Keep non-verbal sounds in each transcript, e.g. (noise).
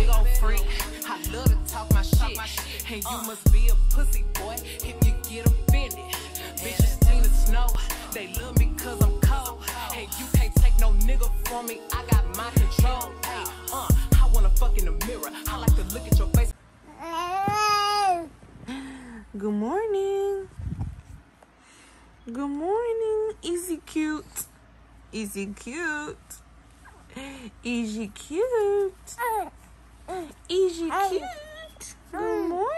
big old freak. I love to talk my shit. And you must be a pussy boy if you get offended. Bitches Tina Snow, they love me cause I'm cold. And you can't take no nigga from me, I got my control. Ay, uh, I wanna fuck in the mirror. I like to look at your face. Good morning. Good morning. Easy cute. Easy cute. Easy cute. Mm, easy cute. Good morning.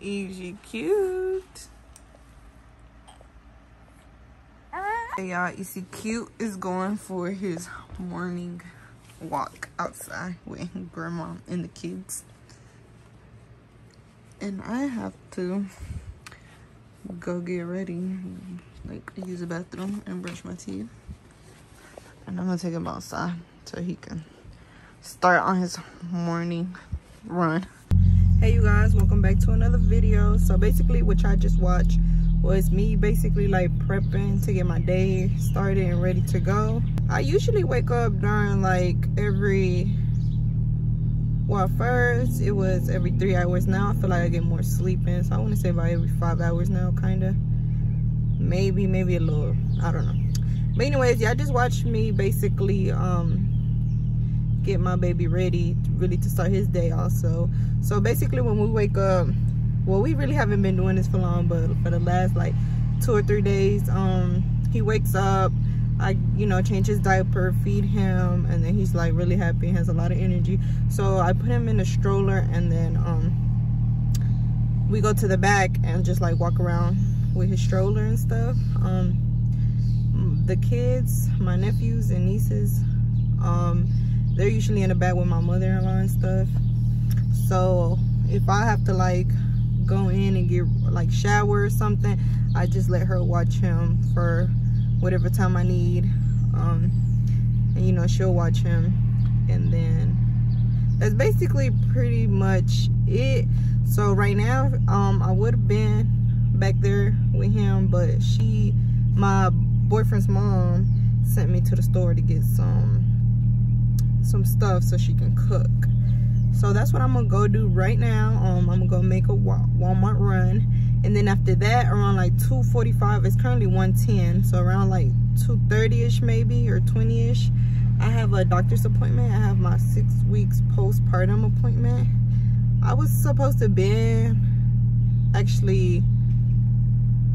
Easy cute. Hey y'all, Easy Cute is going for his morning walk outside with grandma and the kids. And I have to go get ready, like use the bathroom and brush my teeth. And I'm gonna take him outside so he can start on his morning run. Hey you guys, welcome back to another video. So basically what y'all just watched was me basically like prepping to get my day started and ready to go. I usually wake up during like every, well first it was every three hours. Now I feel like I get more sleeping. So I want to say about every five hours now kind of. Maybe, maybe a little, I don't know. But anyways, y'all just watched me basically um get my baby ready really to start his day also. So basically when we wake up, well we really haven't been doing this for long but for the last like two or three days um he wakes up i you know change his diaper feed him and then he's like really happy and has a lot of energy so i put him in a stroller and then um we go to the back and just like walk around with his stroller and stuff um the kids my nephews and nieces um they're usually in the back with my mother-in-law and stuff. So if i have to like go in and get like shower or something i just let her watch him for whatever time i need. Um and you know she'll watch him. And then that's basically pretty much it. So right now um i would have been back there with him but she my boyfriend's mom sent me to the store to get some some stuff so she can cook. So that's what i'm gonna go do right now. Um i'm gonna go make a walmart run. And then after that around like 2:45, it's currently 110 so around like 2:30ish maybe or 20ish i have a doctor's appointment. I have my six weeks postpartum appointment. I was supposed to be actually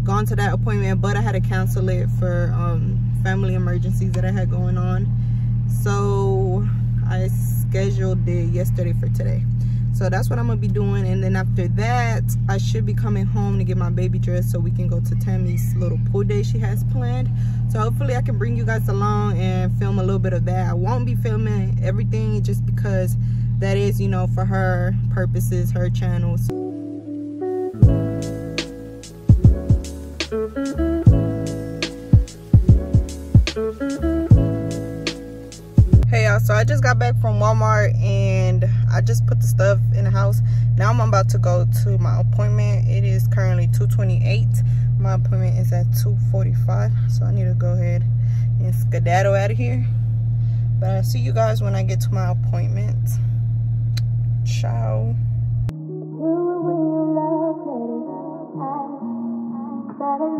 gone to that appointment but i had to cancel it for um family emergencies that i had going on. So i scheduled it yesterday for today. So that's what i'm gonna be doing. And then after that i should be coming home to get my baby dressed so we can go to tammy's little pool day she has planned. So hopefully i can bring you guys along and film a little bit of that. I won't be filming everything just because that is you know for her purposes her channels so i just got back from walmart and i just put the stuff in the house. Now i'm about to go to my appointment. It is currently 2:28. my appointment is at 2:45, so i need to go ahead and skedaddle out of here. But i'll see you guys when i get to my appointment. Ciao Trying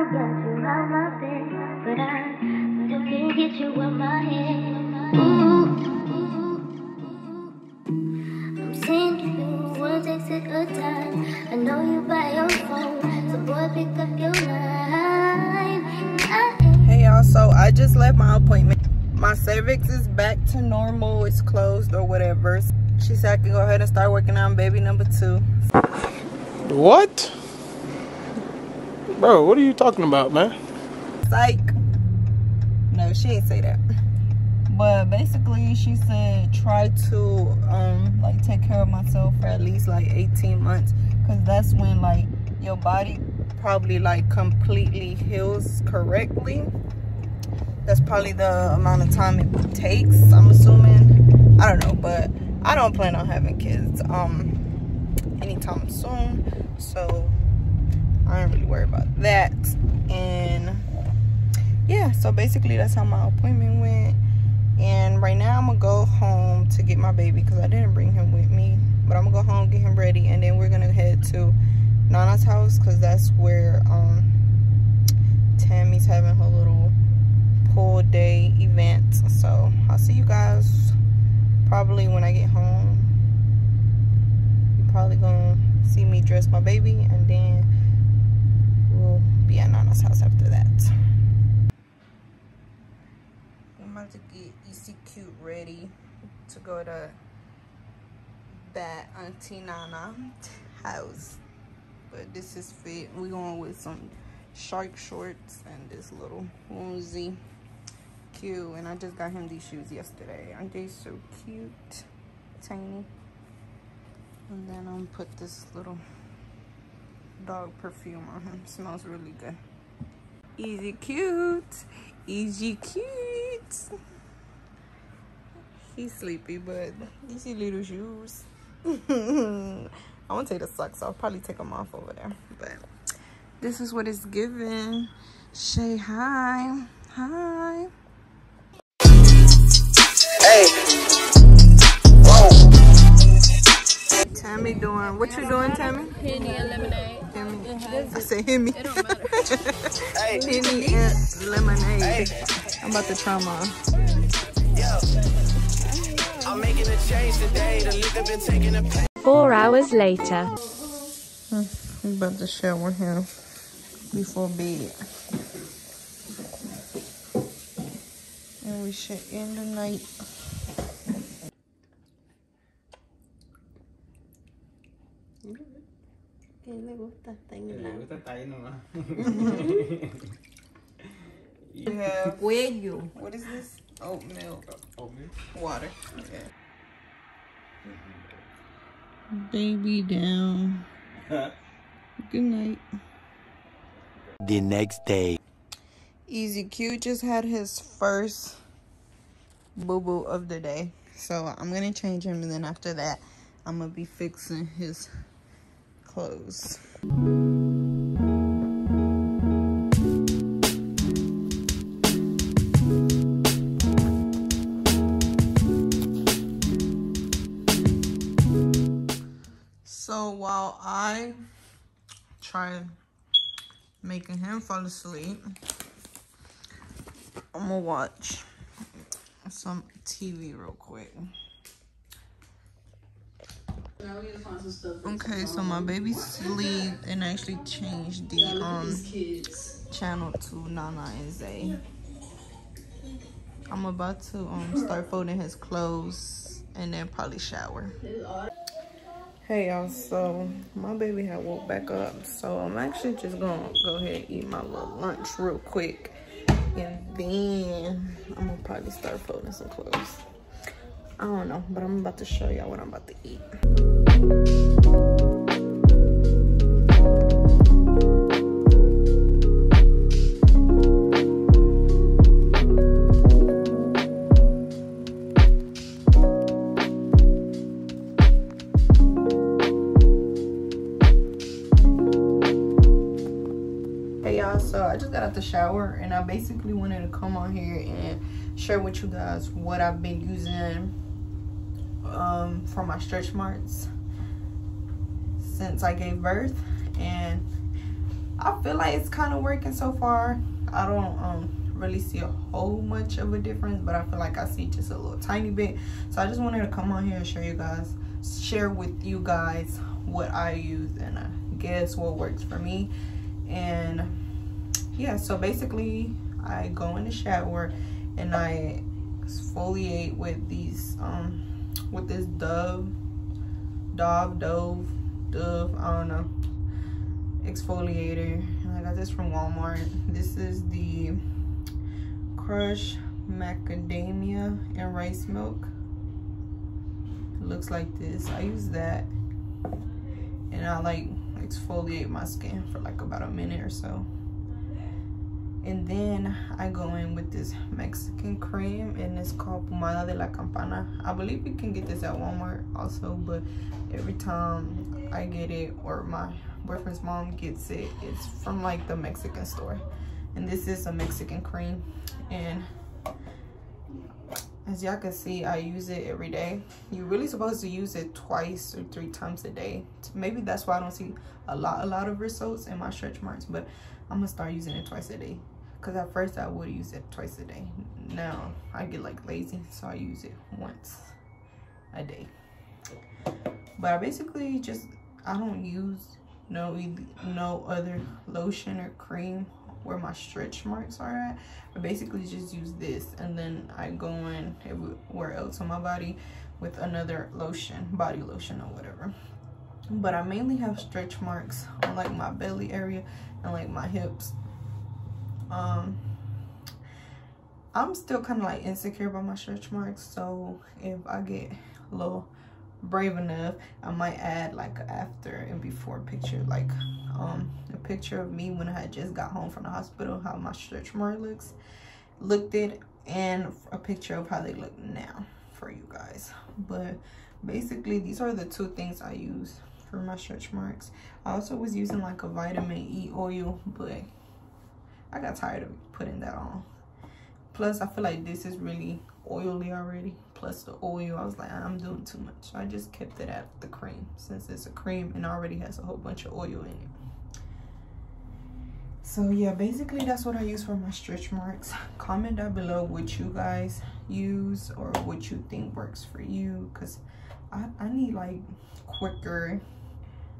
to get you out my bed, but I still can't get you in my head. Ooh, I'm you, one takes it a time. I know you by your phone, so boy, pick up your line. Hey y'all, so I just left my appointment. My cervix is back to normal, it's closed or whatever. She said I can go ahead and start working on baby number two. What? Bro, what are you talking about, man? Psych. No, she ain't say that. But basically, she said try to um like take care of myself for at least like 18 months, cause that's when like your body probably like completely heals correctly. That's probably the amount of time it takes. I'm assuming. I don't know, but I don't plan on having kids um anytime soon. So I don't really worry about that. And yeah, so basically that's how my appointment went. And right now i'm gonna go home to get my baby because i didn't bring him with me. But i'm gonna go home get him ready and then we're gonna head to nana's house because that's where um tammy's having her little pool day event. So i'll see you guys probably when i get home. You're probably gonna see me dress my baby and then we'll be at nana's house after that. I'm about to get cute ready to go to that auntie nana house. But this is fit. We going with some shark shorts and this little onesie cute and i just got him these shoes yesterday. Aren't they so cute? Tiny and then i'm put this little dog perfume on him. Smells really good. Easy cute. Easy cute. He's sleepy but these see little shoes. (laughs) I want to take the socks. Off probably take them off over there. But this is what it's given say hi. Hi tammy doing what you doing tammy Penny and lemonade. Henny. I said Henny. It don't matter. (laughs) Hey. Henny and lemonade. I'm about to try mine. Yeah. I'm making a change today. The liquor been taking a. Four hours later. Hmm, I'm about to shower him before bed. And we should end the night. We (laughs) have Cuello. what is this? Oh, Oat milk. Water. Okay. Baby down. (laughs) Good night. The next day. Easy Q just had his first boo boo of the day. So I'm gonna change him and then after that I'm gonna be fixing his clothes. So while I try making him fall asleep, I'm gonna watch some TV real quick. Okay, so my baby sleep and I actually changed the um channel to Nana and Zay. I'm about to um start folding his clothes and then probably shower. Hey y'all, so my baby had woke back up, so I'm actually just gonna go ahead and eat my little lunch real quick, and then I'm gonna probably start folding some clothes. Oh, I don't know, but I'm about to show y'all what I'm about to eat. Hey y'all, so I just got out the shower and I basically wanted to come on here and share with you guys what I've been using um, for my stretch marks since I gave birth and I feel like it's kind of working so far. I don't um, really see a whole much of a difference, but I feel like I see just a little tiny bit. So I just wanted to come on here and show you guys, share with you guys what I use and I guess what works for me and yeah so basically i go in the shower and i exfoliate with these um with this dove dove dove dove i don't know exfoliator. And i got this from walmart. This is the crush macadamia and rice milk. It looks like this. I use that and i like exfoliate my skin for like about a minute or so and then I go in with this Mexican cream and it's called Pomada de la Campana. I believe you can get this at Walmart also, but every time I get it or my boyfriend's mom gets it, it's from like the Mexican store. and this is a mexican cream and as y'all can see i use it every day you're really supposed to use it twice or three times a day maybe that's why i don't see a lot a lot of results in my stretch marks but i'm gonna start using it twice a day because at first i would use it twice a day. Now i get like lazy so i use it once a day. But i basically just i don't use no no other lotion or cream where my stretch marks are at. I basically just use this and then I go in everywhere else on my body with another lotion body lotion or whatever. But I mainly have stretch marks on like my belly area and like my hips um I'm still kind of like insecure about my stretch marks so if I get a little brave enough i might add like after and before picture like um a picture of me when i just got home from the hospital how my stretch mark looks looked it and a picture of how they look now for you guys. But basically these are the two things i use for my stretch marks. I also was using like a vitamin e oil but i got tired of putting that on. Plus i feel like this is really oily already. Plus the oil i was like i'm doing too much. I just kept it at the cream since it's a cream and already has a whole bunch of oil in it. So yeah basically that's what i use for my stretch marks. Comment down below what you guys use or what you think works for you because I, I need like quicker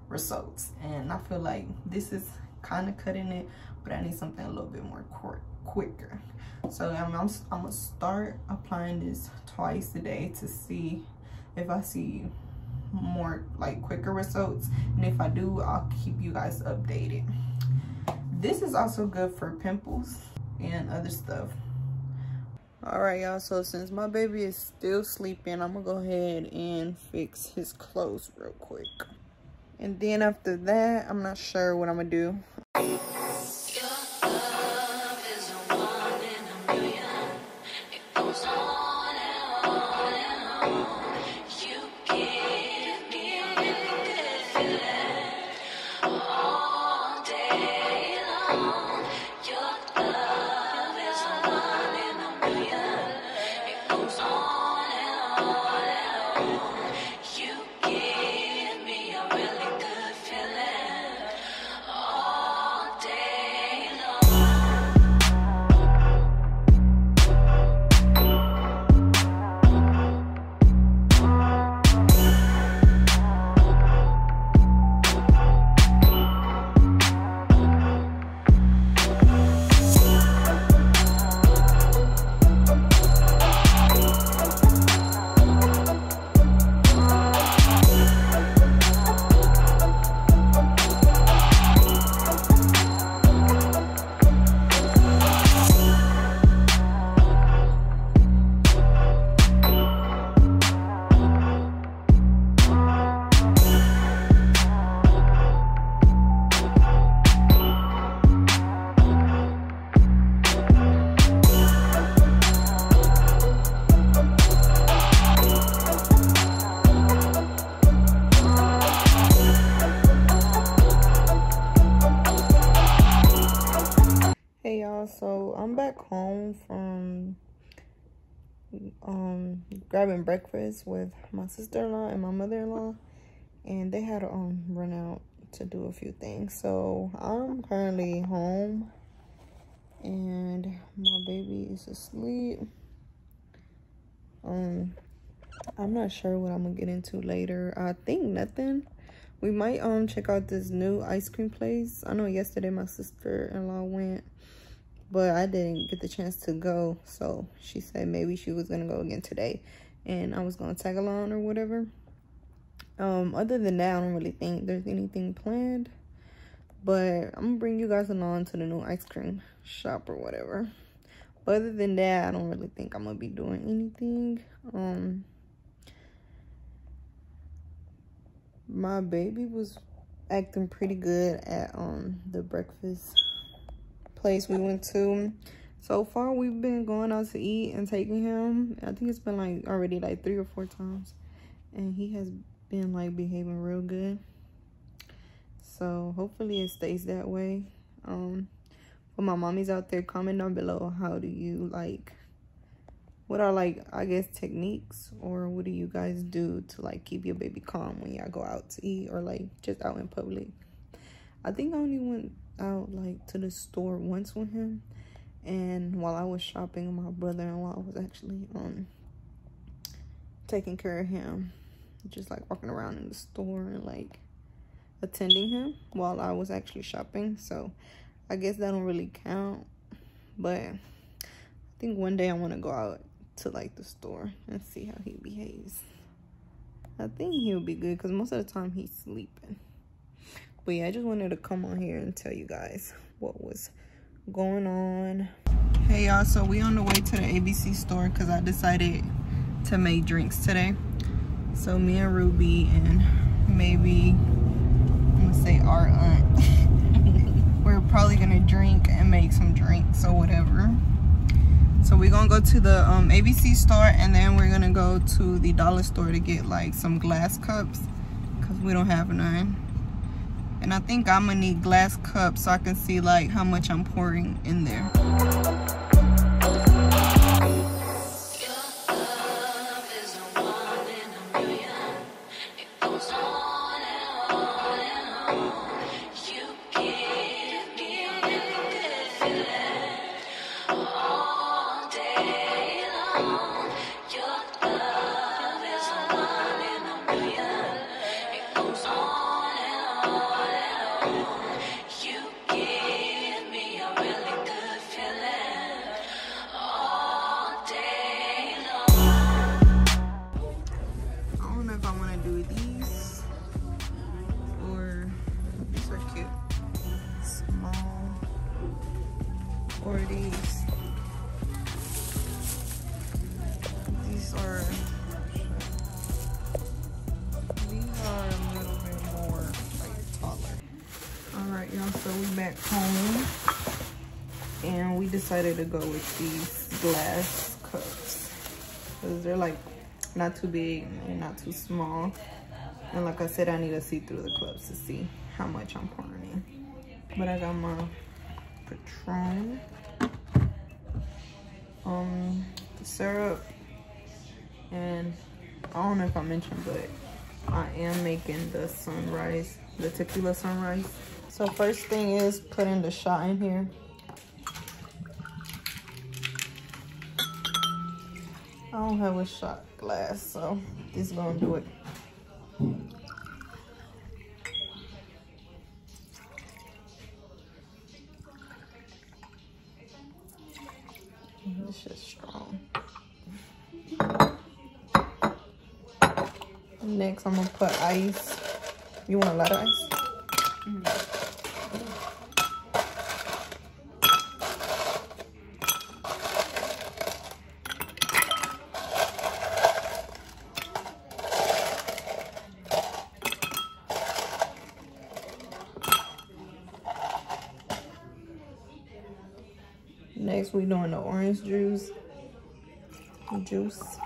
results. And i feel like this is kind of cutting it but i need something a little bit more quicker. So I'm, I'm, I'm gonna start applying this twice a day to see if I see more like quicker results. And if I do I'll keep you guys updated. This is also good for pimples and other stuff. All right y'all. So since my baby is still sleeping i'm gonna go ahead and fix his clothes real quick. And then after that i'm not sure what i'm gonna do you grabbing breakfast with my sister-in-law and my mother-in-law and they had to um run out to do a few things. So i'm currently home and my baby is asleep. Um i'm not sure what i'm gonna get into later. I think nothing. We might um check out this new ice cream place. I know yesterday my sister-in-law went but I didn't get the chance to go. So she said maybe she was to go again today and I was to tag along or whatever. Um, other than that, I don't really think there's anything planned. But I'm to bring you guys along to the new ice cream shop or whatever. But other than that, I don't really think I'm to be doing anything. Um, my baby was acting pretty good at um the breakfast place we went to. So far, we've been going out to eat and taking him. I think it's been like already like three or four times. And he has been like behaving real good. So hopefully it stays that way. Um, but my mommy's out there comment down below how do you like what are like i guess techniques or what do you guys do to like keep your baby calm when y'all go out to eat or like just out in public i think i only went out like to the store once with him. And while i was shopping my brother-in-law was actually um taking care of him. Just like walking around in the store and like attending him while i was actually shopping. So i guess that don't really count. But i think one day i want to go out to like the store and see how he behaves. I think he'll be good because most of the time he's sleeping but yeah i just wanted to come on here and tell you guys what was going on. Hey y'all. So we on the way to the abc store because i decided to make drinks today. So me and ruby and maybe i'm gonna say our aunt (laughs) we're probably gonna drink and make some drinks or whatever. So we're gonna go to the um, abc store and then we're gonna go to the dollar store to get like some glass cups because we don't have none and I think I'm gonna need glass cups so I can see like how much I'm pouring in there. Go with these glass cups. Because they're like not too big and not too small. And like i said i need to see through the cups to see how much i'm pouring in. But i got my patron. Um the syrup. And i don't know if i mentioned but i am making the sunrise the tequila sunrise. So first thing is putting the shot in here don't have a shot glass, so this is gonna do it. This shit's strong. Next, I'm gonna put ice. You want a lot of ice? Next, we doing the orange juice. Juice.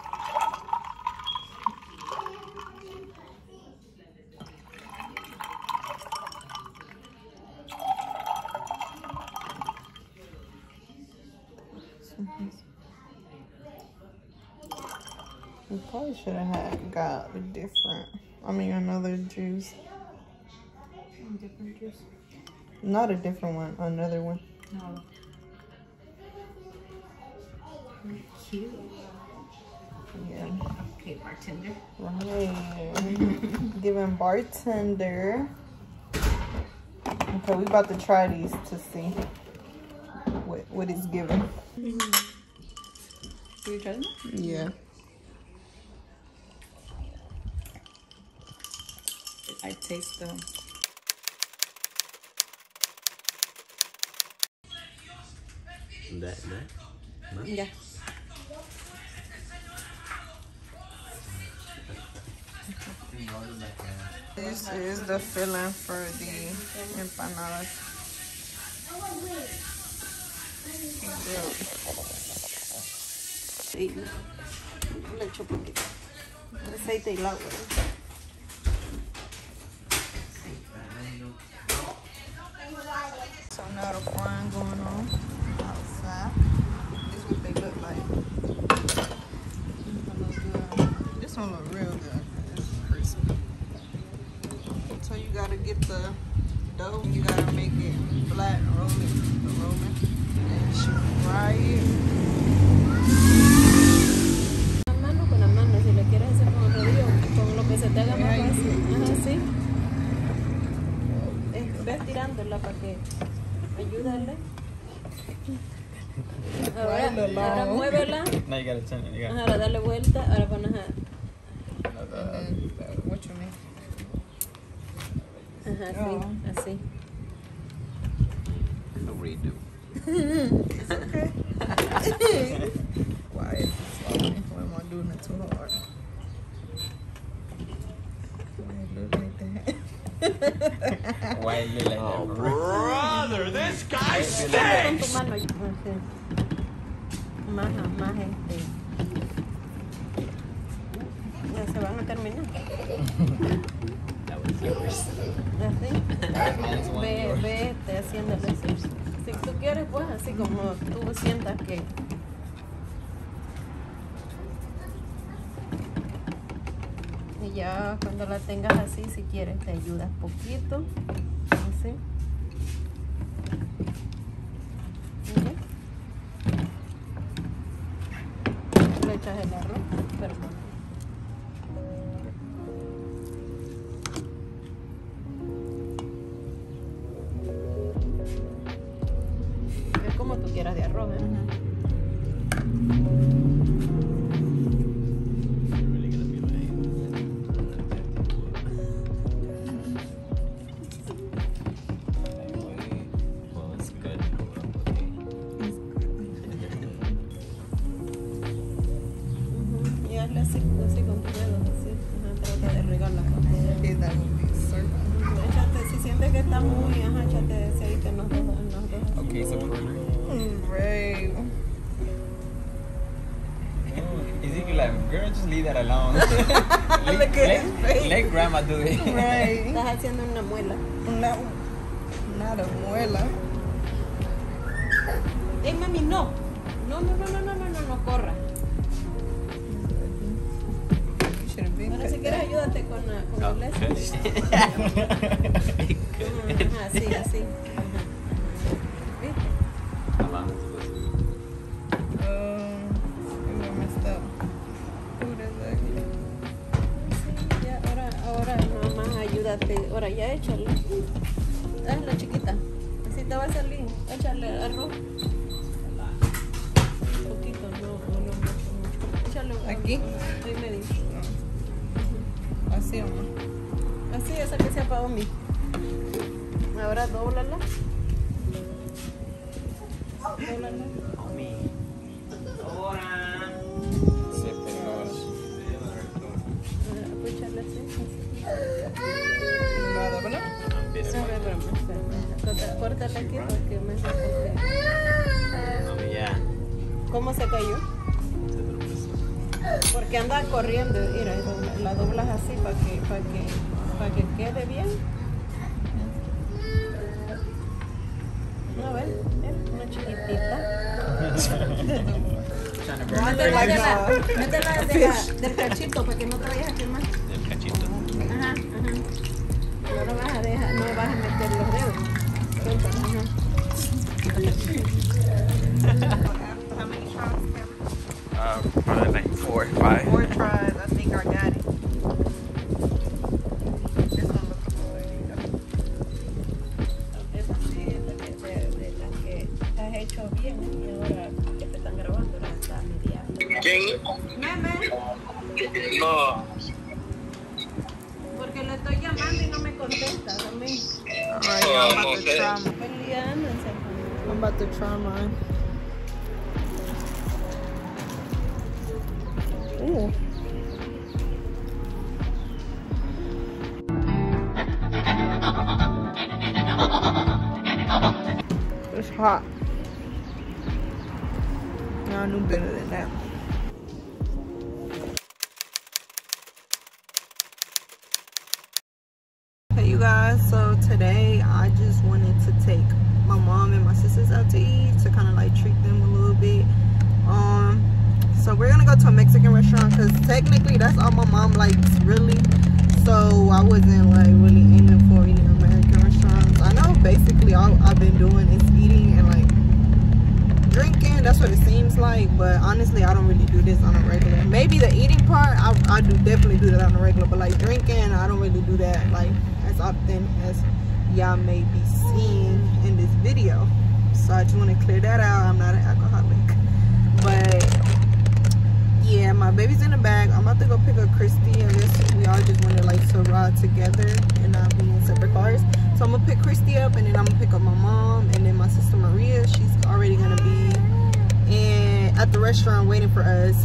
We probably should have had got a different, I mean another juice. Different juice. Not a different one, another one. Bartender. Right. Giving bartender. Okay, we about to try these to see what what it's giving. You try them? Yeah. I taste them. That, that? Yeah. This is the filling for the empanadas. Le echo poquito. Aceite y agua. So now the frying going on. Ahora darle vuelta, Así. Ve, ve este, haciéndolo así. Si tú quieres, pues así como tú sientas que. Y ya cuando la tengas así, si quieres, te ayudas poquito. Así. Le echas el arroz. Ahí me dice. Así. Así, esa que se apagó a. Ahora doblala. Doblala. Ahora. Se pegó. Escucharla así. Córtala aquí porque me hace. ¿Cómo se cayó? Porque anda corriendo, mira, la doblas así para que, para que, para que quede bien. No, ver, una chiquitita. no te de del cachito para que no te vayas a quemar. Del cachito. Ajá, ajá. No lo vas a dejar, no vas a meter los dedos. Restaurant because technically that's all my mom likes, really. So I wasn't like really aiming for eating American restaurants. I know basically all I've been doing is eating and like drinking. That's what it seems like. But honestly, I don't really do this on a regular. Maybe the eating part, I, I do definitely do that on a regular. But like drinking, I don't really do that like as often as y'all may be seeing in this video. So I just want to clear that out. I'm not an alcoholic. But yeah, my baby's in the bag. I'm about to go pick up Christy. Guess we all just wanted like to ride together and not be in separate cars. So I'm gonna pick Christy up and then I'm gonna pick up my mom and then my sister Maria. She's already gonna be in at the restaurant waiting for us.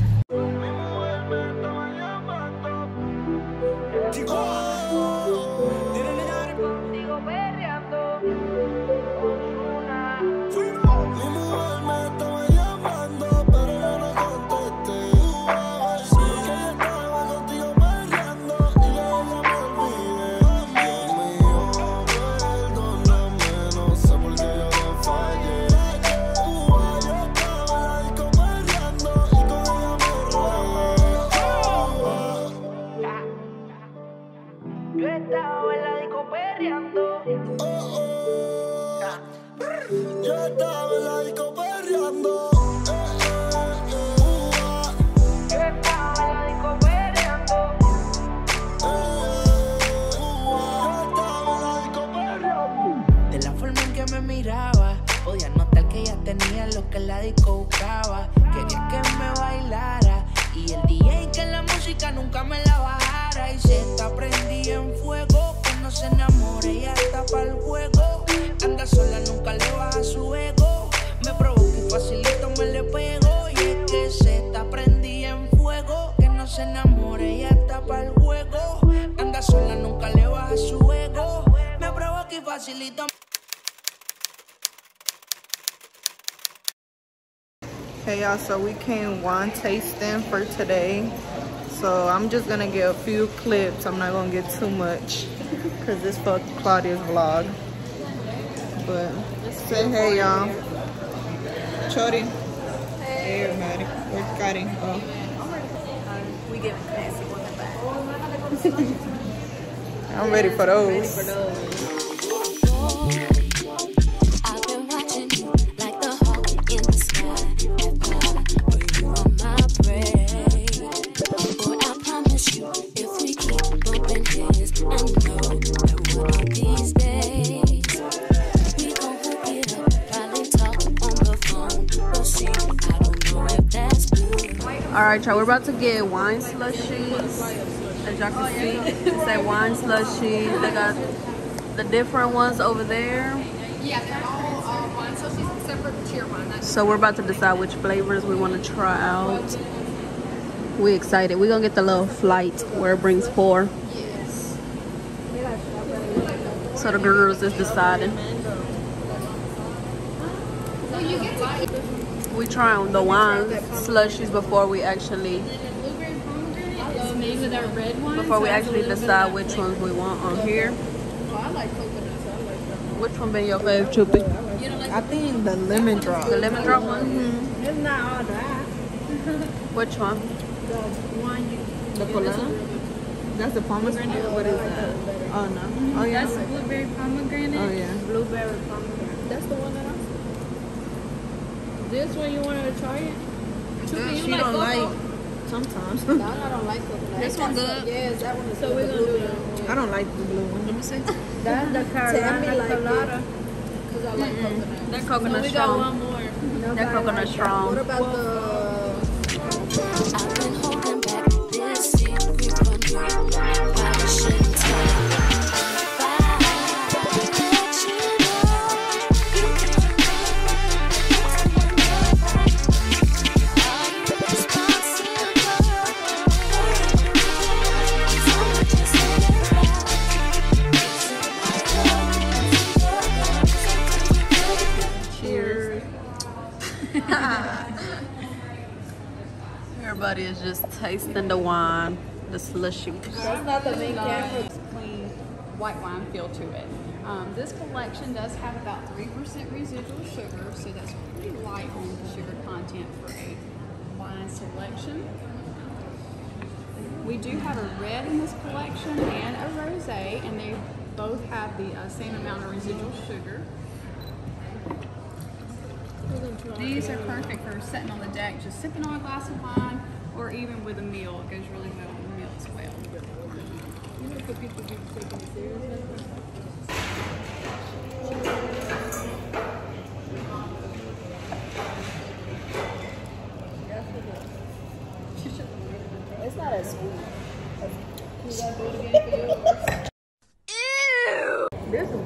Y'all, so we came wine tasting for today. So I'm just gonna get a few clips. I'm not gonna get too much because this for Claudia's vlog. But say hey y'all. Chody. Hey everybody. Where's Scotty? Oh. We get fancy women back. (laughs) I'm ready for those. All right, y'all. We're about to get wine slushies. As y'all can see, it say wine slushy. They got the different ones over there. Yeah, they're all uh, wine slushies except for the cheer one. So we're about to decide which flavors we want to try out. We excited. We're gonna get the little flight where it brings four. yes. So the girls is deciding. So you get to keep We try on the wine slushies before we actually blueberry pomegranate. It's made with our red wine. before we so it has a actually decide which ones we want on here. I like coconuts. I like. Which one been your favorite, Chupi? I think the lemon drop. The lemon drop one. Mm-hmm. It's not all that. Which one? The one you. The? That's the pomegranate? What is that? Oh no. Oh yeah. That's blueberry pomegranate. Oh yeah. Blueberry pomegranate. That's the one that I'm. This one you wanted to try it? Chupi, you She like don't cocoa? like sometimes. No, I don't like coconut. (laughs) This one good? Yes, that one is So we're gonna do it. I don't like the blue one. Let me see. (laughs) That's the Carolina like colada. Because I like coconut. That coconut we got one more. That coconut strong. What about the... just tasting the wine, the slushy. That's not the main. Clean white wine feel to it. Um, this collection does have about 3% residual sugar, so that's pretty light on the sugar content for a wine selection. we do have a red in this collection and a rosé, and they both have the uh, same amount of residual sugar. These are perfect for sitting on the deck, just sipping on a glass of wine, or even with a meal. It goes really well with a meal as well. It's not as sweet.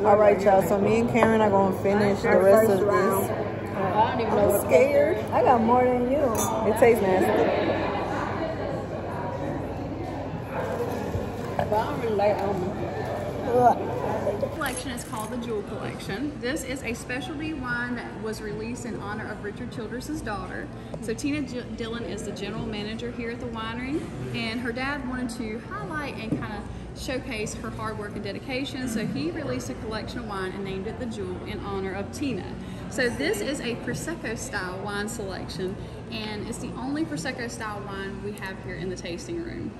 All right, y'all. So me and Karen are gonna finish the rest of this. I don't even know I'm scared. I got more than you. It tastes nasty. But I don't really like. The collection is called the Jewel Collection. This is a specialty wine that was released in honor of Richard Childress' daughter. So Tina J- Dillon is the general manager here at the winery, and her dad wanted to highlight and kind of showcase her hard work and dedication. So he released a collection of wine and named it the Jewel in honor of Tina. So this is a Prosecco style wine selection, and it's the only Prosecco style wine we have here in the tasting room.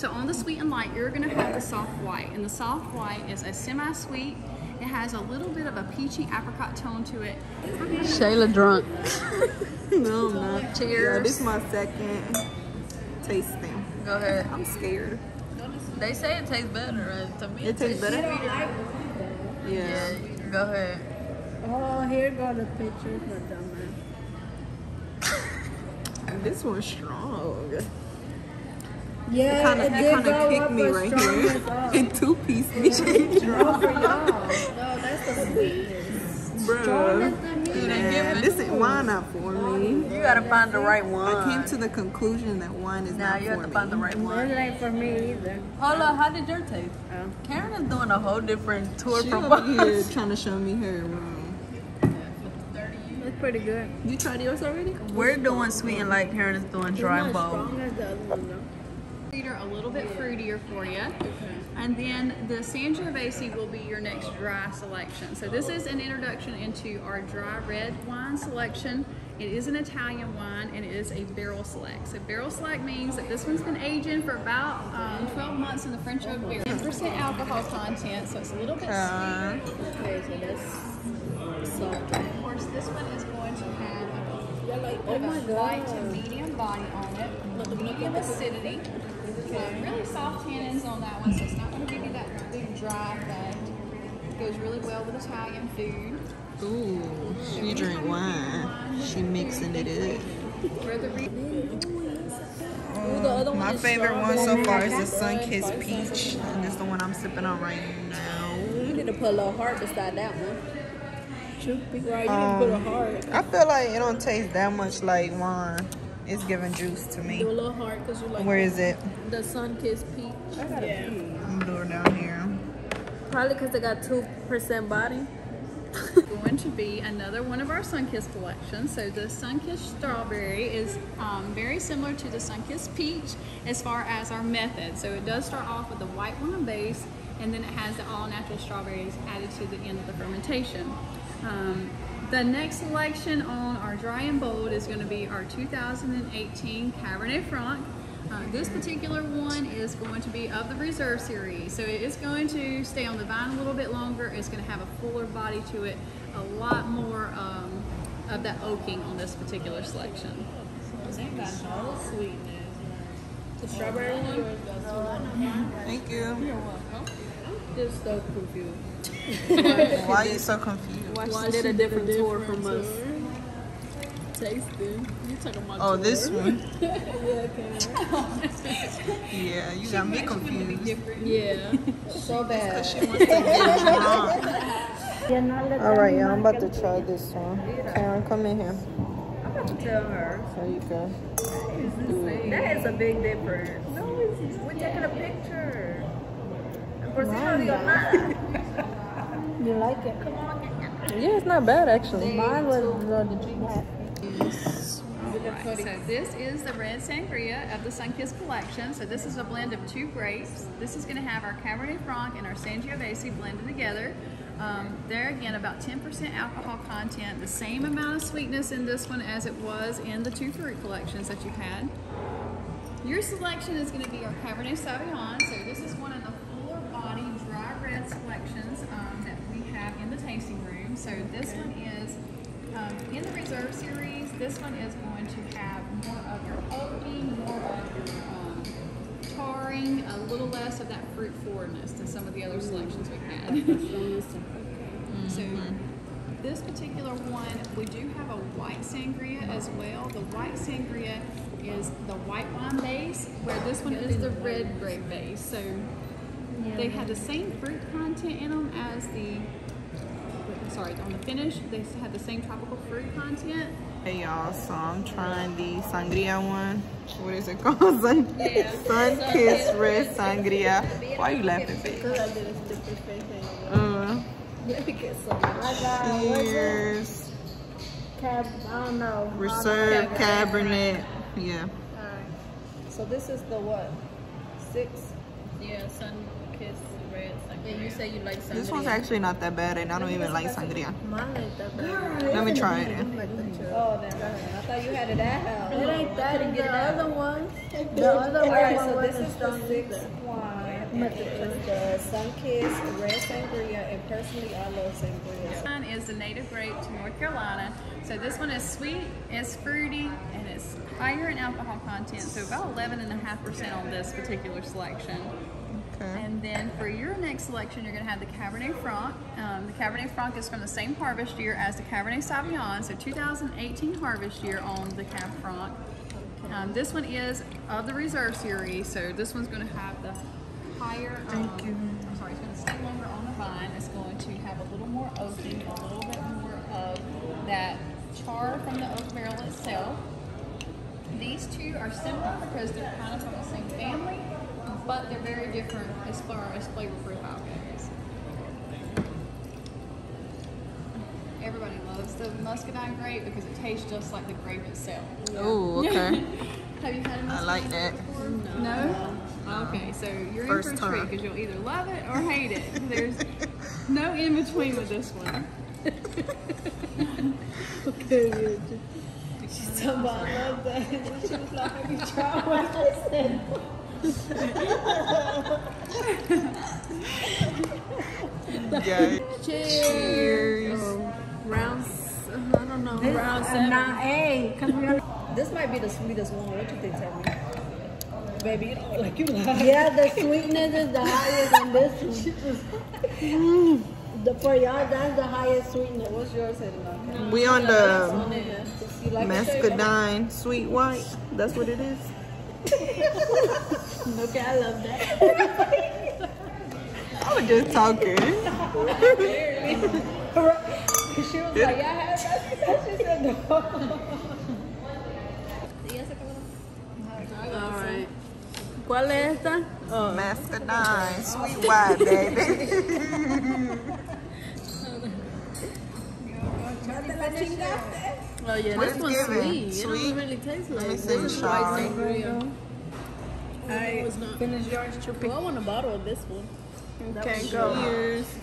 So on the sweet and light, you're gonna have the soft white, and the soft white is a semi-sweet. It has a little bit of a peachy apricot tone to it. Shayla drunk. (laughs) No, I'm not. Yeah, Cheers. this is my second tasting. Go ahead. I'm scared. They say it tastes better. Right? To me, It tastes better. Yeah. Yeah. Go ahead. Oh, here go the picture for dumbass. This one's strong. It Yeah, kind of it it kind of kicked me right here as (laughs) up. in two piece me. Strong for y'all. No, that's the sweetness. Bruh. than me. Man, this ain't wine not for me. You gotta find the right one. I came to the conclusion that wine is Now not you for have to me. find the right one. It ain't for me either. Hold on, how did your taste? Oh. Karen is doing a whole different tour She from over here (laughs) us. trying to show me her room. It's pretty good. You tried yours already? We're doing sweet and light. Karen is doing dry It's little bit fruitier for you. And then the Sangiovese will be your next dry selection. So this is an introduction into our dry red wine selection. It is an Italian wine and it is a barrel select. So barrel select means that this one's been aging for about um, 12 months in the French oak barrel. 10% alcohol content, so it's a little bit Uh, sweeter. Okay, so that's salt. Of course, this one is going to have a bit Oh of a light to medium body on it, medium acidity. Really soft tannins on that one, so it's not going to give you that big dry effect. Goes really well with Italian food. ooh, she drink wine. She mixing it up. For the re- Ooh, the other one My is favorite one so far is the Sunkissed Peach, and it's the one I'm sipping on right now. You need to put a little heart beside that one. Should be right. You need to put a Um, heart. I feel like it don't taste that much like wine. It's giving juice to me. Do a little heart because you like Where is it? the sun kissed peach. I got Yeah. I'm doing it down here. Probably because they got two percent body. (laughs) going to be another one of our Sunkissed collections. So the Sunkissed strawberry is um, very similar to the Sunkissed peach as far as our method. So it does start off with the white wine base and then it has the all natural strawberries added to the end of the fermentation. Um, the next selection on our dry and bold is going to be our 2018 Cabernet Franc. Uh, this particular one is going to be of the Reserve Series, so it is going to stay on the vine a little bit longer. It's going to have a fuller body to it, a lot more um, of that oaking on this particular selection. The strawberry one. Thank you. Just so confused. (laughs) Why are you so confused? Watch did a different tour from us. Tasting. You talking about Oh, tour. this one. (laughs) yeah, okay. (laughs) Yeah, you got me confused. Yeah. So bad. She wants to get drunk. All right, y'all. I'm about to try this one. Karen, come in here. I'm about to tell her. There you go. That is a big difference. No, it's, we're taking a picture. For somebody or not. You like it? Yeah, it's not bad actually. Mine was uh, the Right, so this is the red sangria of the Sunkissed collection. So this is a blend of two grapes. This is going to have our Cabernet Franc and our Sangiovese blended together. Um, there again, about 10% alcohol content, the same amount of sweetness in this one as it was in the two fruit collections that you've had. Your selection is going to be our Cabernet Sauvignon. So this is one of the fuller body dry red selections um, that we have in the tasting room. So this one is um, in the Reserve Series. This one is going to have more of your oaking, more of your um, tarring, a little less of that fruit forwardness than some of the other selections we've had. So this particular one, we do have a white sangria as well. The white sangria is the white wine base, where this one is the red grape base. So they have the same fruit content in them as the, sorry, on the finish, they have the same tropical fruit content. Hey y'all, so I'm trying the sangria one. What is it called? (laughs) Sun, sun Kiss Red Sangria. Why are you laughing, babe? Because I did a stupid face anyway. Uh, Let me get some. I got, what's it? cheers. Cab, I don't know. Reserve Cabernet. Yeah. Alright. So this is the what? Six? Yeah, sun kiss red sangria. And you say you like sangria. This one's actually not that bad, and I don't even like sangria. Mine ain't that bad. Let me try it. Oh, then. I thought you had it at house. It ain't that, Couldn't the get it other one. The other Alright, one so this wasn't is the strong six either. wine. It's the Sunkissed Red Sangria. And personally, I love sangria. This one is the native grape to North Carolina. So this one is sweet, it's fruity, and it's higher in alcohol content. So about 11.5% on this particular selection. Okay. And then for your next selection, you're going to have the Cabernet Franc. Um, the Cabernet Franc is from the same harvest year as the Cabernet Sauvignon, so 2018 harvest year on the Cab Franc. Um, this one is of the Reserve Series, so this one's going to have the higher. Um, Thank you. I'm sorry, it's going to stay longer on the vine. It's going to have a little more oaking, a little bit more of that char from the oak barrel itself. These two are similar because they're kind of from the same family, but they're very different as far as flavor profile goes. Everybody loves the muscadine grape because it tastes just like the grape itself. Oh, (laughs) okay. Have you had a muscadine I like that. before? No? Okay, so you're First in for a treat time. because you'll either love it or hate it. There's no in between with this one. okay. She's talking about I love that. (laughs) She was like, you try what I said. Yeah. Cheers. Oh, round, s- I don't know. Round seven. A, because we. This might be the sweetest one. What do you think, Tammy? Baby, you don't like you like. Yeah, the sweetness is the highest on this one. (laughs) Mm. The, for y'all, that's the highest sweetness. What's yours hitting? We on the You like it, Shay? muscadine sweet white. That's what it is. (laughs) Okay, I love that. (laughs) I was just talking. (laughs) She was like, yeah, I had that. She said no. (laughs) All right. ¿Cuál es esta? Oh. Muscadine sweet white, baby. Oh yeah, this one's given? sweet. It Sweet? don't really taste like me this see, is Sean. White sangria. Alright, it's not. finish yours, Trippy. Well, I want a bottle of this one. Okay, go. Cheers. (laughs)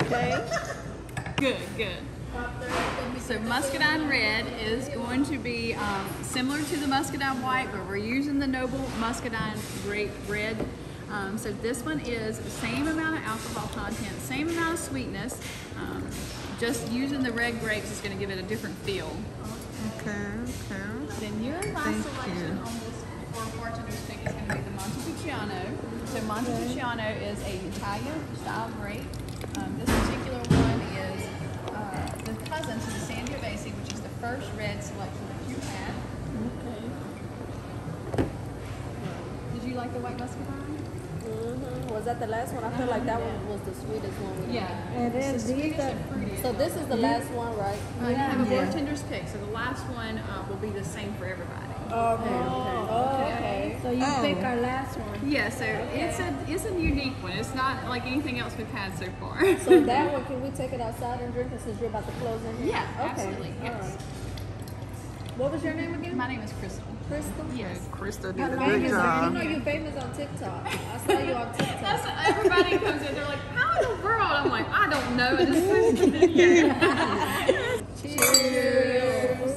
Okay. Good, good. So muscadine red is going to be um, similar to the muscadine white, but we're using the noble muscadine grape red. Um, so this one is the same amount of alcohol content, same amount of sweetness. Um, just using the red grapes is going to give it a different feel. Okay, okay. Then your last Thank selection you. on this for bartender's pick is going to be the Montepulciano. So Montepulciano is a Italian style grape. Um, this particular one is uh, the cousin to the Sangiovese, which is the first red selection that you had. Okay. Did you like the white muscadine? Mhm. Was that the last one? I feel like that one was the sweetest one. we Yeah. had. It's the sweetest and. So this is the last one, right? Uh, you have a Yeah. bartender's pick, so the last one uh, will be the same for everybody. Oh, okay. Oh, okay. So you Oh. pick our last one. Yeah, so it's a it's a unique one. It's not like anything else we've had so far. (laughs) So that (laughs) one, can we take it outside and drink it since you're about to close in here? Yeah, Okay. absolutely. Yes. right. What was your name again? My name is Crystal. Crystal. Yes. Krista did a good famous. You know you're famous on TikTok. I saw you on (laughs) TikTok. That's everybody comes in. They're like, "How in the world?" I'm like, "I don't know." I just yeah. Cheers.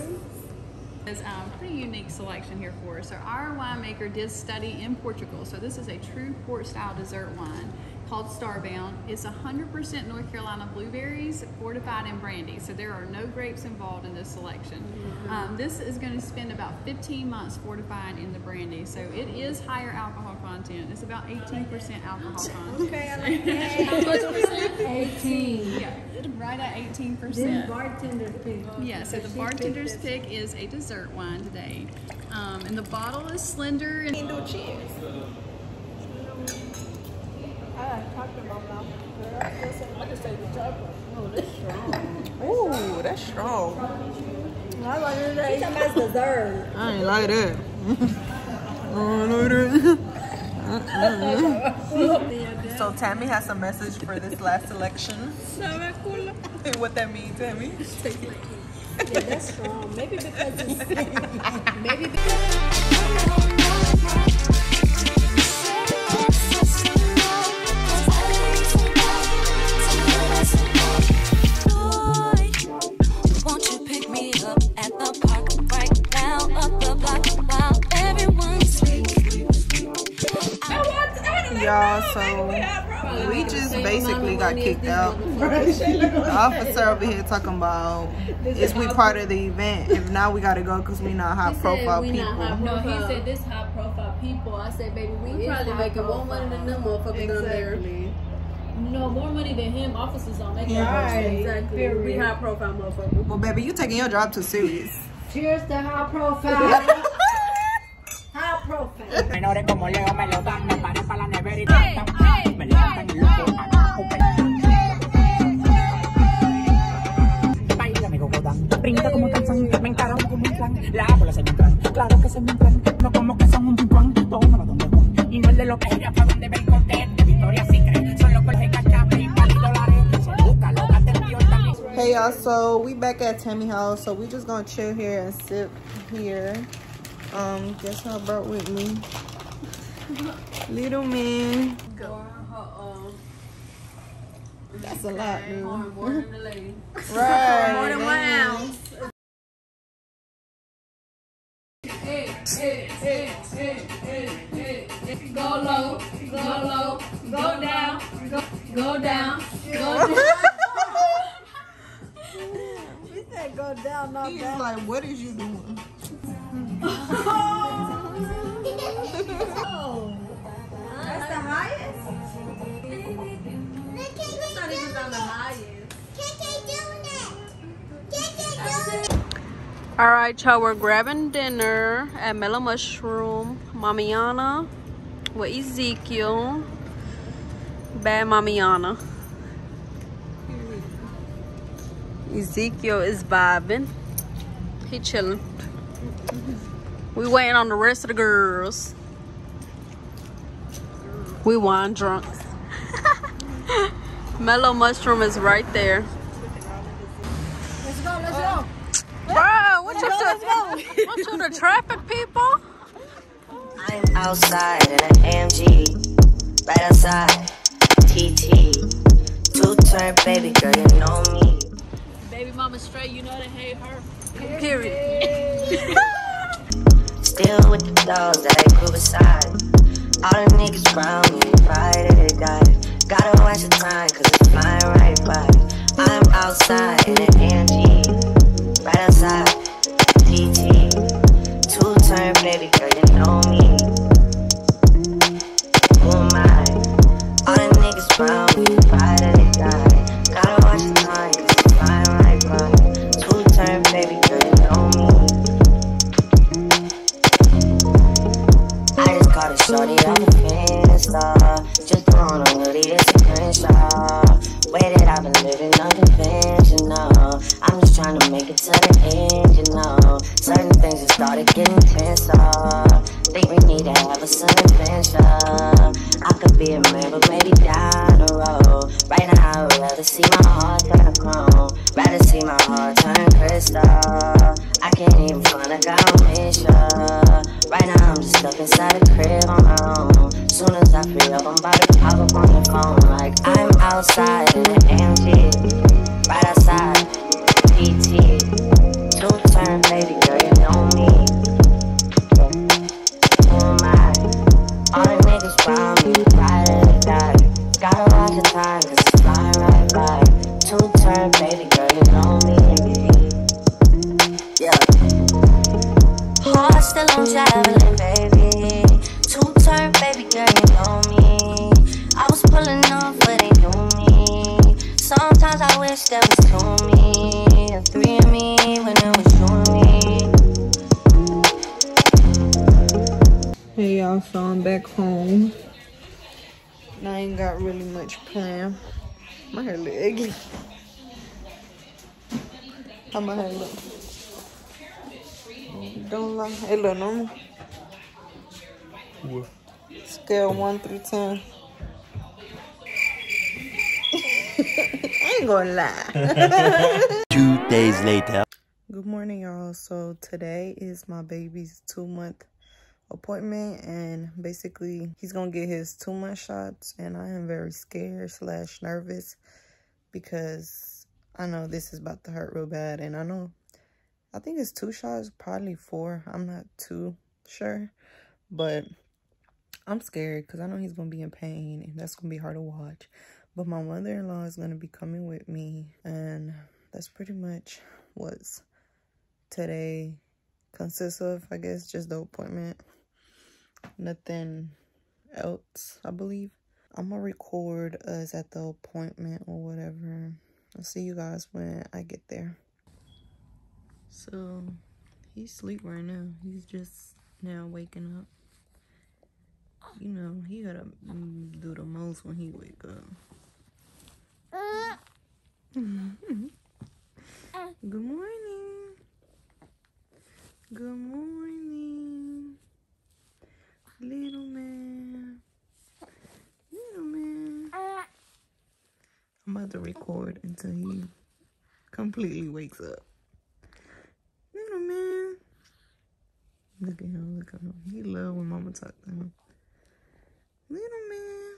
It's um, pretty unique selection here for us. So our winemaker did study in Portugal. So this is a true port style dessert wine called Starbound. It's 100% North Carolina blueberries fortified in brandy. So there are no grapes involved in this selection. Um, this is going to spend about 15 months fortified in the brandy. So it is higher alcohol content. It's about 18% alcohol content. Okay, I like that. (laughs) 18. Yeah, right at 18%. This bartender pick. Yeah, so the bartender's pick is a dessert wine today. Um, and the bottle is slender and do I like chocolate my mouth. I feel so- I can say the chocolate. Oh, that's strong. Ooh, that's strong. I like it. It's a nice dessert. I ain't like that. I ain't like that. so Tammy has a message for this last selection. (laughs) what that means, Tammy? Yeah, that's strong. Maybe because it's (laughs) maybe because got kicked out. The officer over here talking about is we part of the event. If not, we gotta go because we not high profile people. No, he said this high profile people. I said, baby, we, We is probably high making more money than them motherfuckers down there. No, more money than him. Officers don't make Yeah. that Right, much. exactly. We high profile motherfuckers. Well, baby, you taking your job too serious. Cheers to high profile. (laughs) high profile. La bola se me entran, claro que se me entran, no como que son un pimpán, tómalo donde Juan, y no el de lo que ella pa' donde ve el cote, de Victoria Secret, son los que cachape y pali dólares, se busca, lo atendió también. Hey y'all, so we back at Tammy house. So we just gonna chill here and sip here. Um, guess who I brought with me? (laughs) Little man. That's a lot, man. More than the (laughs) lady. Right. More than one ounce. Go down, not He's down. like, what is you doing? That's the highest? It's not even on the highest. All right, y'all, we're grabbing dinner at Mellow Mushroom. Mamiana with Ezekiel. Bad Mamiana. Ezekiel is vibing. He chilling. We waiting on the rest of the girls. We wine drunk. (laughs) Mellow Mushroom is right there. Let's go, let's go. Bro, what you do? What you the traffic people? I'm outside in an AMG, right outside, TT. Two turn baby girl, you know me. Baby mama straight, you know they hate her. Period. (laughs) Still with the dogs that I grew beside. All the niggas around me, that they got. Gotta watch the time, cause it's flying right by. I'm outside in an AMG, right outside, TT. Two turn baby girl, you know me. Who am I? All the niggas around me, Scale 1 through 10. (laughs) I ain't gonna lie. (laughs) Two days later. Good morning, y'all. So today is my baby's two month appointment, and basically he's gonna get his two month shots, and I am very scared slash nervous because I know this is about to hurt real bad, and I know I think it's two shots, probably four. I'm not too sure, but I'm scared because I know he's gonna be in pain, and that's gonna be hard to watch. But my mother-in-law is gonna be coming with me, and that's pretty much what's today consists of, I guess, just the appointment. Nothing else, I believe. I'm gonna record us at the appointment or whatever. I'll see you guys when I get there. So, he's asleep right now. He's just now waking up. You know, he gotta do the most when he wake up. Uh. Good morning. Good morning. Little man. Little man. I'm about to record until he completely wakes up. Little man. Look at him, look at him. He love when mama talk to him. Little man.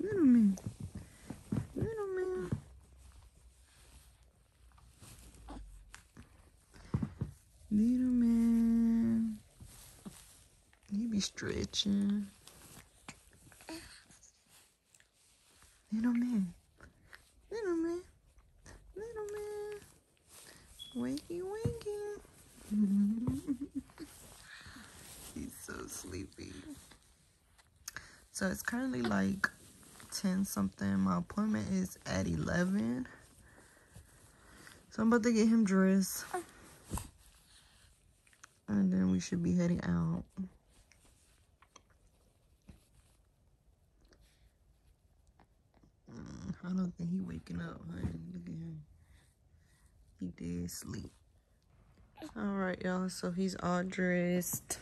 Little man. Little man. Little man. You be stretching. Little man. Little man. Little man. Wakey wakey. (laughs) So sleepy. So it's currently like 10 something. My appointment is at 11. So I'm about to get him dressed. And then we should be heading out. Mm, I don't think he waking up, honey. Look at him. He did sleep. All right, y'all. So he's all dressed.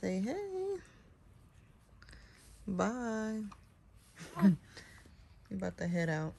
Say hey. Bye. (laughs) we about to head out.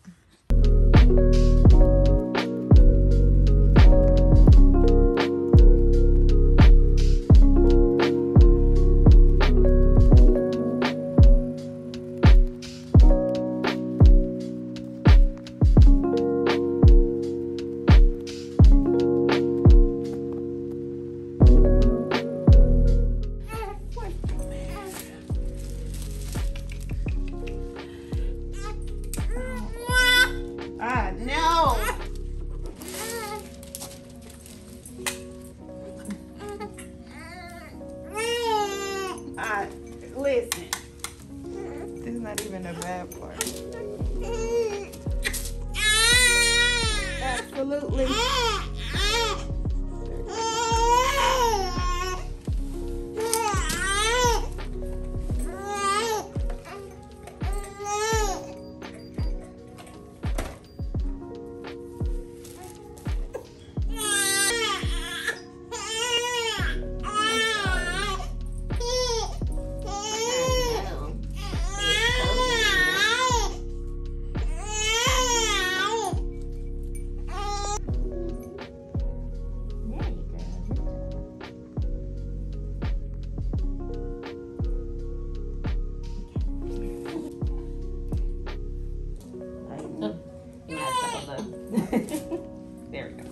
(laughs) there we go.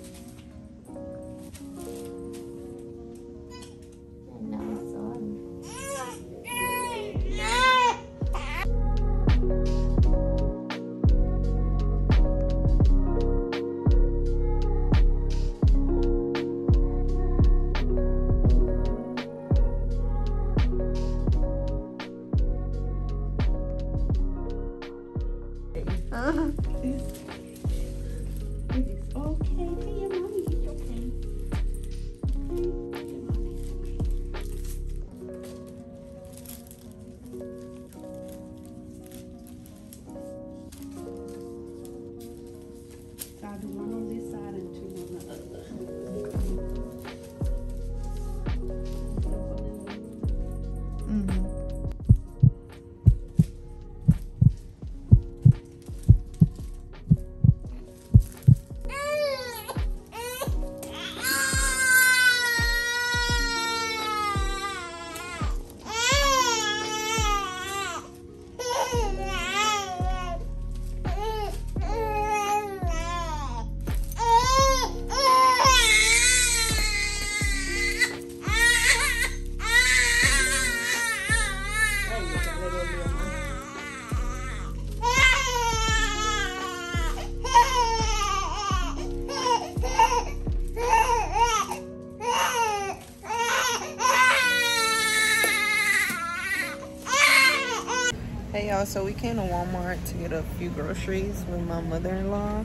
Y'all, so we came to Walmart to get a few groceries with my mother-in-law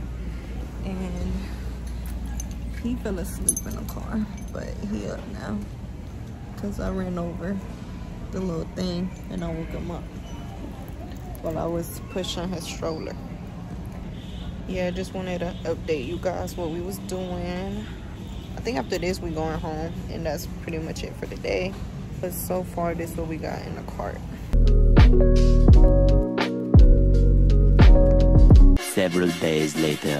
and he fell asleep in the car, but he up now because I ran over the little thing and I woke him up while I was pushing his stroller. Yeah, i just wanted to update you guys what we was doing. I think after this we going home and that's pretty much it for the day. But so far this is what we got in the cart. Several days later.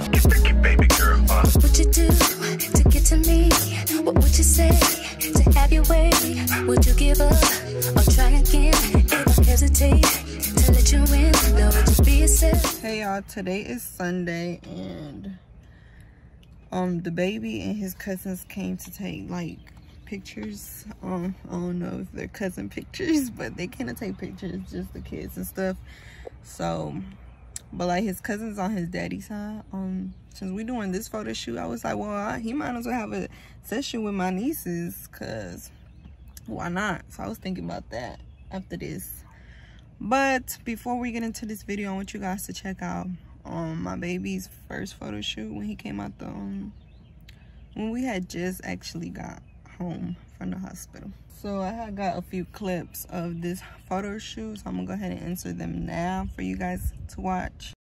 What you do to get to me? What would you say to have your way? Would you give up or try again? If I hesitate to let you in, know would you be yourself? Hey y'all, today is Sunday and um the baby and his cousins came to take like pictures. Um I don't know if they're cousin pictures, (laughs) but they cannot take pictures, just the kids and stuff. So but like his cousins on his daddy's side, um since we're doing this photo shoot, I was like, well, I, he might as well have a session with my nieces, cause why not? So I was thinking about that after this. But before we get into this video, I want you guys to check out um my baby's first photo shoot when he came out the um when we had just actually got home from the hospital. So I had got a few clips of this photo shoot. So I'm gonna go ahead and insert them now for you guys to watch.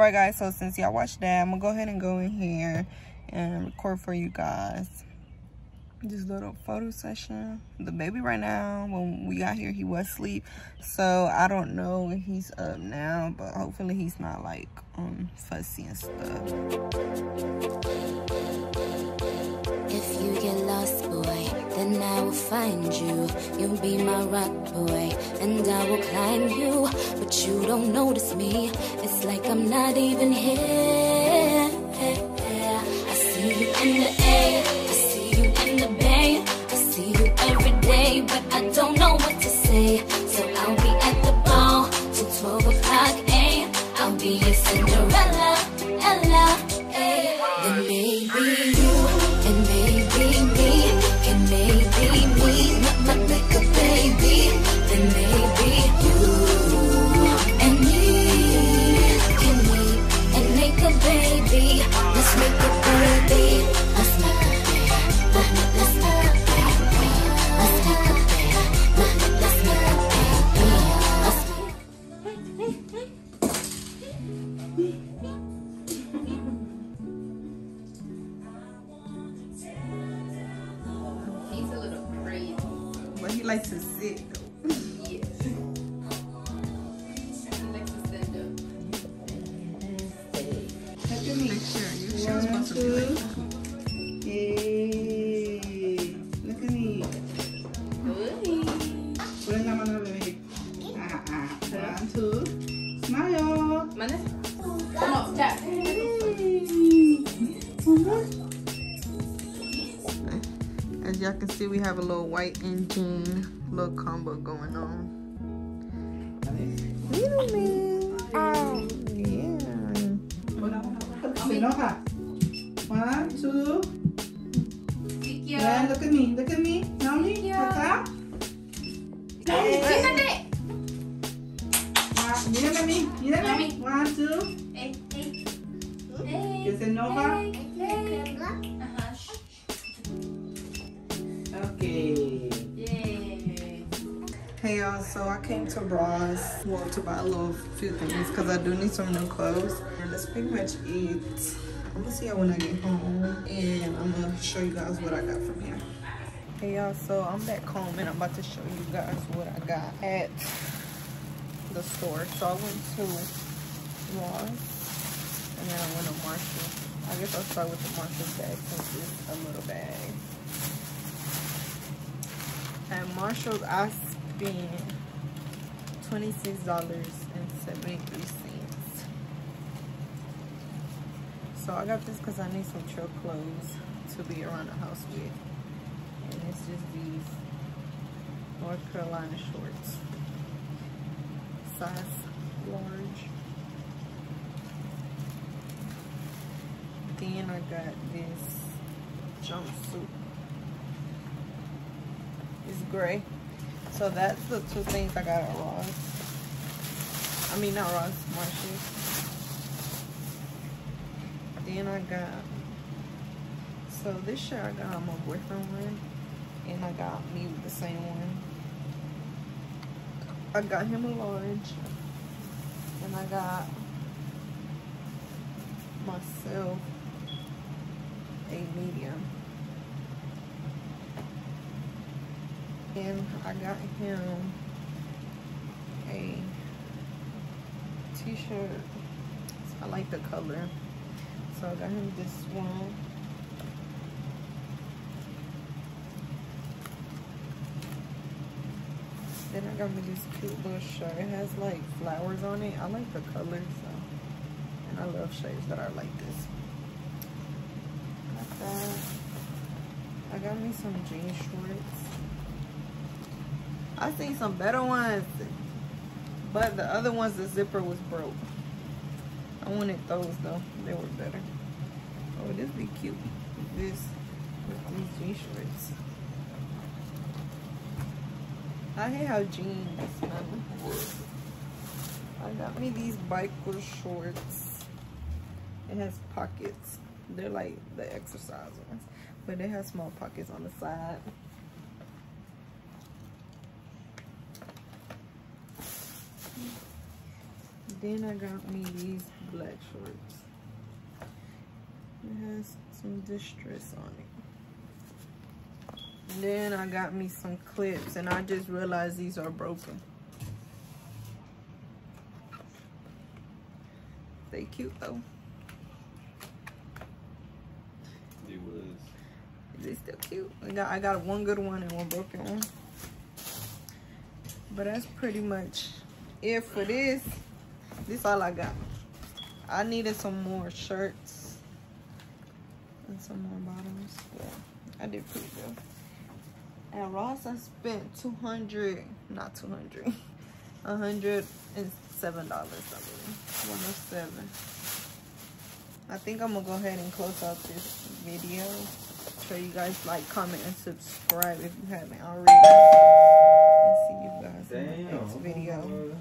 Right guys so since y'all watched that i'm gonna go ahead and go in here and record for you guys. This little photo session. The baby right now when we got here he was asleep. So i don't know if he's up now but hopefully he's not like um fussy and stuff. If you get lost, boy, then I will find you. You'll be my rock boy, and I will climb you. But you don't notice me, it's like I'm not even here. I see you in the A, I see you in the bay. I see you every day, but I don't know what to say. Combo going on. Little man. Oh, yeah. One, two. Yeah, look at me. Look at me. Naomi, acá. Quítate. Ah, Mírame a mí. Mírame a mí. One, two. Que se enoja. Okay. Y'all, so I came to Ross, well, to buy a little few things because I do need some new clothes. And that's pretty much it. I'm gonna see y'all when I get home and I'm gonna show you guys what I got from here. Hey y'all, so I'm back home and I'm about to show you guys what I got at the store. So I went to Ross and then I went to Marshall. I guess I'll start with the Marshall bag since it's a little bag. At Marshall's, I spent $26.73. So I got this because I need some trail clothes to be around the house with. And it's just these North Carolina shorts. Size large. Then I got this jumpsuit. It's gray. So that's the two things I got at Ross. I mean, not Ross, Marshalls. Then I got, so this shirt I got my boyfriend one, And I got me the same one. I got him a large. And I got myself a medium. And I got him a t-shirt. I like the color. So I got him this one. Then I got me this cute little shirt. It has like flowers on it. I like the color, so. And I love shirts that are like this. Got. I got me some jean shorts. I seen some better ones, but the other ones, the zipper was broke. I wanted those though. They were better. Oh, this be cute. This with these jean shorts. I hate how jeans. I got me these biker shorts. It has pockets. They're like the exercise ones, but they have small pockets on the side. Then I got me these black shorts. It has some distress on it. Then I got me some clips and I just realized these are broken. They cute though. It was. They still cute. I got I got one good one and one broken one. But that's pretty much it for this. This all I got. I needed some more shirts and some more bottoms. I did pretty good. At Ross, I spent 200, not 200, $107, (laughs) I believe. 107 I think I'm gonna go ahead and close out this video. Sure you guys like, comment, and subscribe if you haven't already. And see you guys in the next video.